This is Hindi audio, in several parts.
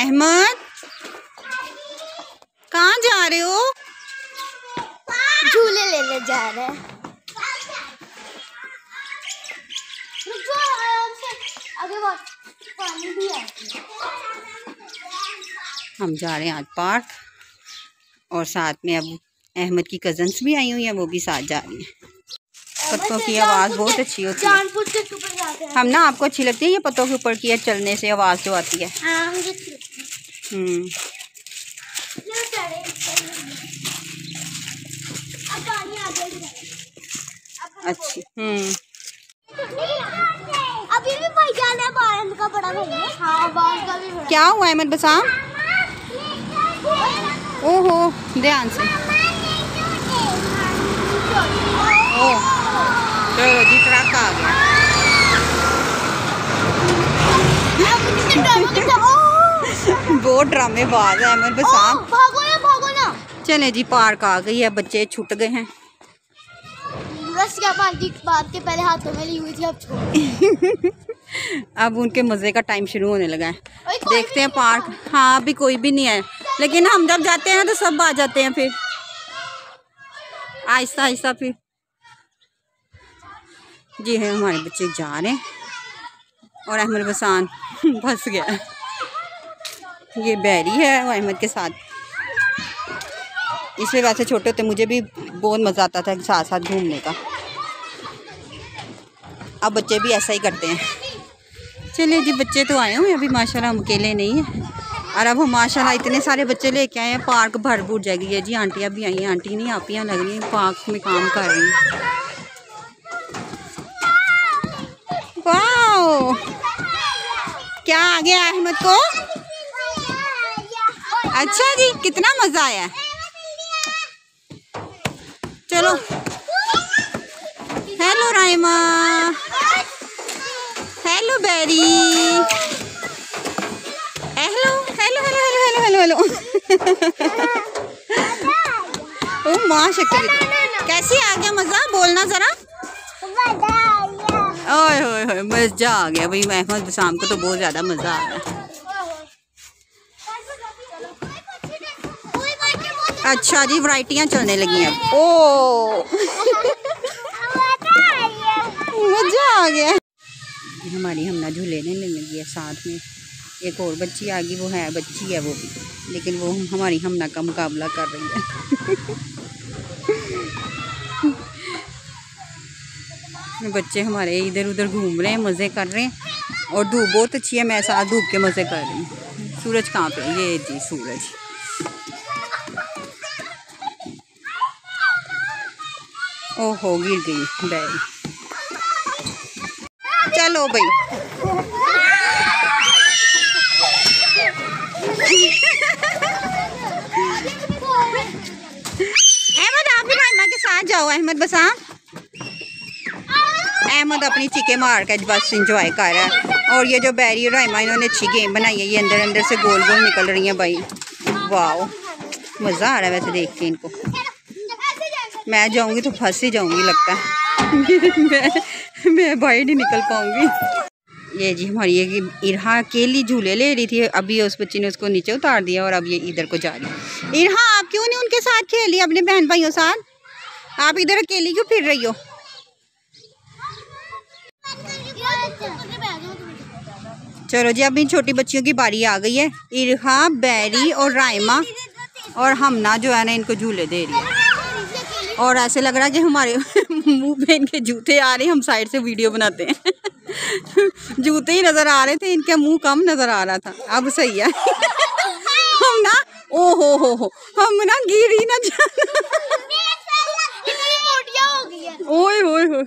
अहमद कहाँ जा रहे हो? झूले लेने जा रहे हैं। आगे पानी भी हम जा रहे हैं आज पार्क और साथ में अब अहमद की कजन्स भी आई हुई हैं वो भी साथ जा रही हैं। पत्तों की आवाज़ बहुत अच्छी होती है। हैं? हम ना आपको अच्छी लगती है ये पत्तों के ऊपर की है चलने से आवाज़ जो आती है? हाँ। अच्छी है। गया अच्छी। हम्म अभी भी भाईजान है बारन का बड़ा हाँ। बाल का भी बड़ा। क्या हुआ अहमद बसाम ओहो ध्यान से। ओ चलो जी ट्रक आ गया। बहुत ड्रामेबाज है अहमद बसाम भागो ना भागो ना। चले जी पार्क आ गई है बच्चे छुट गए हैं। रस क्या पानी बात के पहले हाथों में ली हुई थी अब अब उनके मज़े का टाइम शुरू होने लगा है। देखते हैं पार्क। हाँ। अभी कोई भी नहीं है। लेकिन हम जब जाते हैं तो सब आ जाते हैं फिर। आहिस्ता आहिस्ता फिर। जी है हमारे बच्चे जा रहे हैं। और अहमद बसान फंस गया। ये बैरी है वो अहमद के साथ। इसमें वैसे छोटे होते, मुझे भी बहुत मज़ा आता था साथ साथ घूमने का। अब बच्चे भी ऐसा ही करते हैं। चलिए जी, बच्चे तो आए हुए अभी माशाल्लाह हम अकेले नहीं हैं। और अब हम माशाल्लाह इतने सारे बच्चे लेके आए हैं, पार्क भर भूर जाएगी। है जी, आंटियाँ भी आई हैं, आंटी नहीं आपियाँ लग रही हैं, पार्क में काम कर रही हैं। वाओ! क्या आ गया अहमद को? अच्छा जी कितना मज़ा आया। चलो। Hello Raima hello berry hello hello hello hello hello hello hello ओ माँ शक्कर। कैसे आ गया मज़ा? बोलना ज़रा। ओए होए होए मज़ा आ गया। भाई अहमद शाम को तो बहुत ज़्यादा मज़ा आ गया अच्छा जी वराइटियाँ चलने लगी हैं ओ। मज़ा आ गया। हमारी हमना झूले लेने लगी है साथ में। एक और बच्ची आ गई, वो है, बच्ची है वो भी। लेकिन वो हमारी हमना का मुकाबला कर रही है। बच्चे हमारे इधर उधर घूम रहे हैं, मज़े कर रहे हैं। और धूप बहुत अच्छी है, मैं साथ धूप के मज़े कर रही हूँ। सूरज कहाँ पे ये जी, सूरज। ओहो गिर गई बैरी चलो भाई। अहमद, आप भी राइमा के साथ जाओ, अहमद बसा। अहमद अपनी चीखे मार के बस इंजॉय कर रहा है। और ये जो बैरी राइमा इन्होंने अच्छी गेम बनाई है, ये अंदर अंदर से गोल गोल निकल रही है भाई। वाह मज़ा आ रहा है वैसे देख के इनको। मैं जाऊँगी तो फंस ही जाऊँगी लगता है। मैं मैं बाहर नहीं निकल पाऊँगी। ये जी हमारी ये इरहा अकेली झूले ले रही थी। अभी उस बच्ची ने उसको नीचे उतार दिया और अब ये इधर को जा रही इरहा, आप क्यों नहीं उनके साथ खेली, अपने बहन भाइयों साथ? आप इधर अकेली क्यों फिर रही हो? चलो जी अब इन छोटी बच्चियों की बारी आ गई है। इरहा, बैरी और राइमा और हमना जो है ना, इनको झूले दे रही है। और ऐसे लग रहा है कि हमारे मुँह पे इनके जूते आ रहे हैं हम साइड से वीडियो बनाते हैं जूते ही नज़र आ रहे थे इनका मुँह कम नज़र आ रहा था अब सही है हम ना ओ हो हो हो हम ना गिर ही ना ओए होए हो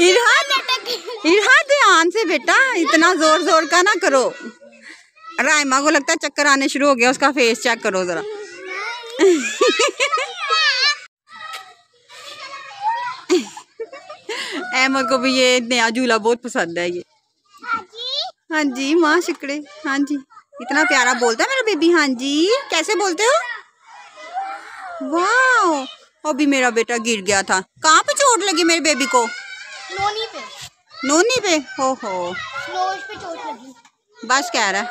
इरहा ध्यान से बेटा इतना ज़ोर ज़ोर का ना करो राइमा को लगता है चक्कर आने शुरू हो गया उसका फेस चेक करो जरा अहमद को भी ये नया झूला बहुत पसंद है ये। हाँ जी माँ शिकड़े। हाँ जी। इतना प्यारा बोलता है मेरा बेबी। हाँ जी। कैसे बोलते हो? वाह अभी मेरा बेटा गिर गया था। कहाँ पे चोट लगी मेरे बेबी को? नोनी पे। नोनी पे? हो हो। नोज़ पे चोट लगी। बस कह रहा है।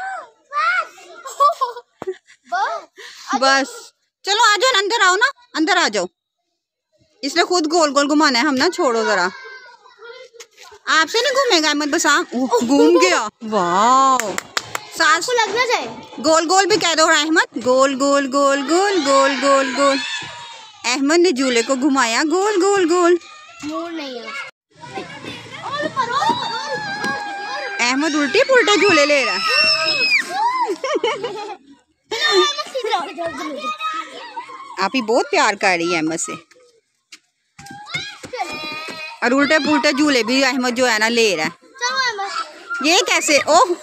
बस। चलो आ जाओ अंदर आओ ना। अंदर आ जाओ। इसने खुद गोल गोल घुमाना है। हम ना छोड़ो जरा। आपसे नहीं घूमेगा अहमद ओह, घूम गया। वाह सास आपको लग ना जाए। गोल गोल भी कह दो अहमद। गोल गोल गोल गोल गोल गोल गोल। अहमद ने झूले को घुमाया। गोल गोल गोल। अहमद उल्टे पुलटे झूले ले रहा। आप ही बहुत प्यार कर रही है अहमद से। और उल्टे पुल्टे झूले भी अहमद जो है ना ले रहा है। ये कैसे? ओह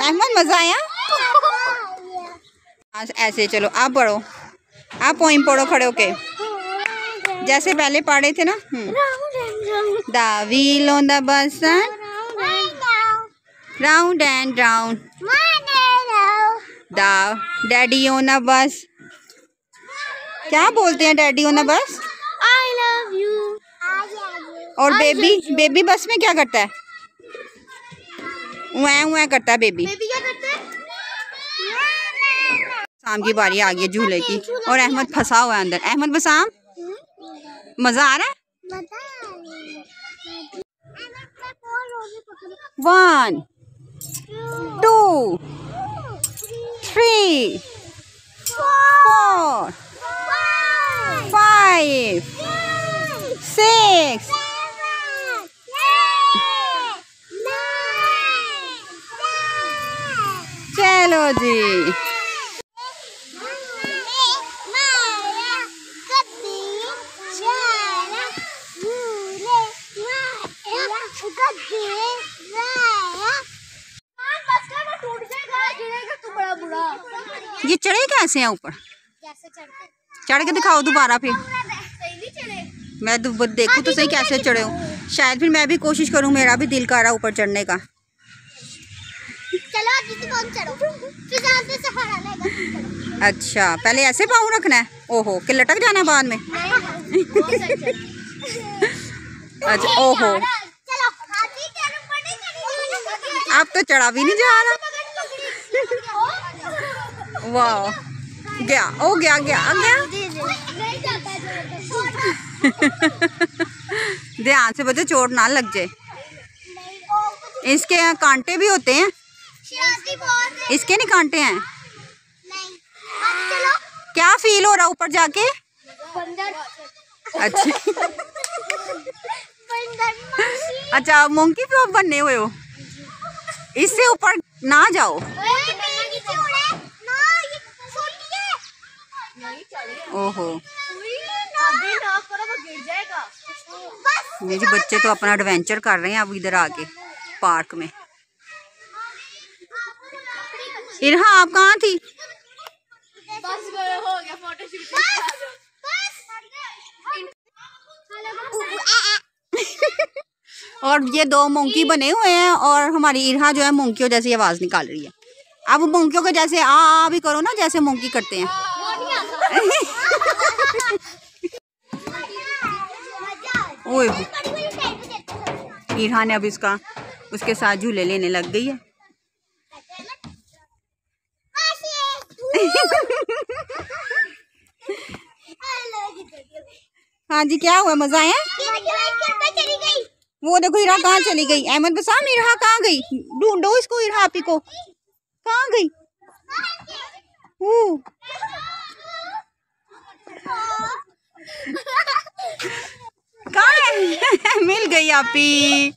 अहमद मज़ा आया? ऐसे चलो आप पढ़ो। आप पोइम पढ़ो खड़े होके। जैसे पहले पढ़े थे ना the wheel on the bus round and round the daddy on a bus. क्या बोलते हैं डैडी ऑन अ बस. और बेबी बेबी बस में क्या करता है? वह वह करता है बेबी शाम की बारी आ गई है झूले की और अहमद फंसा हुआ है अंदर। अहमद बसाम मज़ा आ रहा है? One two three four five six जी। ये चढ़े कैसे हैं ऊपर? चढ़ के दिखाओ दोबारा फिर। मैं तो ब- तो सही कैसे चढ़े हो। शायद फिर मैं भी कोशिश करूँ, मेरा भी दिल कर रहा ऊपर चढ़ने का। चलो दीदी कौन चढ़ो। फिर जहाँ सहारा लेगा अच्छा पहले ऐसे पाँव रखना है? ओहो कि लटक जाना बाद में? अच्छा ओहो। चलो हाथी के ऊपर नहीं चढ़ी अब तो चढ़ा भी नहीं जा रहा। वाह गया ओ गया गया आ गया? है ध्यान से बच्चे चोट ना लग जाए। इसके यहाँ कांटे भी होते हैं है? इसके नहीं कांटे हैं? नहीं। क्या फील हो रहा ऊपर जाके? बंदर। अच्छा। बंदर अच्छा मोंकी पे आप बनने हुए हो। इससे ऊपर ना जाओ। ये ओहो। अभी ना करो वो गिर जाएगा। बस मेरे बच्चे तो अपना एडवेंचर कर रहे हैं अब इधर आके पार्क में। इरहा आप कहाँ थी? बस हो गया फ़ोटो और ये दो मोंकी बने हुए हैं और हमारी इरहा जो है मोंकियों जैसी आवाज़ निकाल रही है। अब मोंकियों को जैसे आ आ भी करो ना जैसे मोंकी करते हैं। ओए इरहा ने अब इसका उसके साथ झूले लेने लग गई है। हाँ जी, क्या हुआ? मज़ा आया? वो देखो इरहा कहाँ चली गई? अहमद बसाम इरहा कहाँ गई? ढूंढो इसको इरहा आपी को। कहाँ गई? कहाँ मिल गई आपी।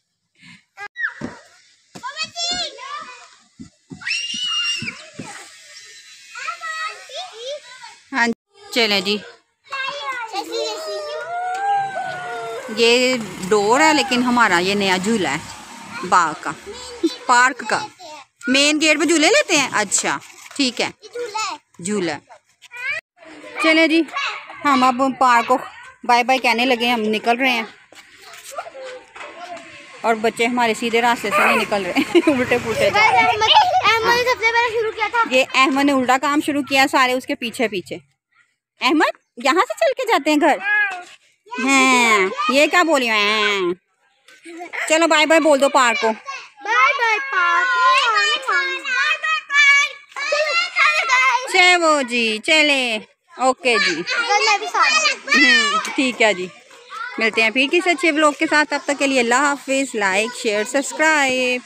हाँ चले जी। ये डोर है लेकिन हमारा ये नया झूला है बाग का पार्क का। मेन गेट पे झूले लेते हैं? अच्छा ठीक है। झूला। चले जी हम अब पार्क को बाय बाय कहने लगे हम निकल रहे हैं। और बच्चे हमारे सीधे रास्ते से नहीं निकल रहे उल्टे पुल्टे हैं। ये अहमद ने उल्टा काम शुरू किया सारे उसके पीछे पीछे अहमद यहाँ से चल के जाते हैं घर? हैं ये क्या बोली हैं? चलो बाय बाय बोल दो पार्क को। चलो जी चले। ओके जी। हम्म, ठीक है जी। मिलते हैं फिर किसी अच्छे ब्लॉग के साथ। तब तक के लिए अल्लाह हाफिज़ लाइक शेयर सब्सक्राइब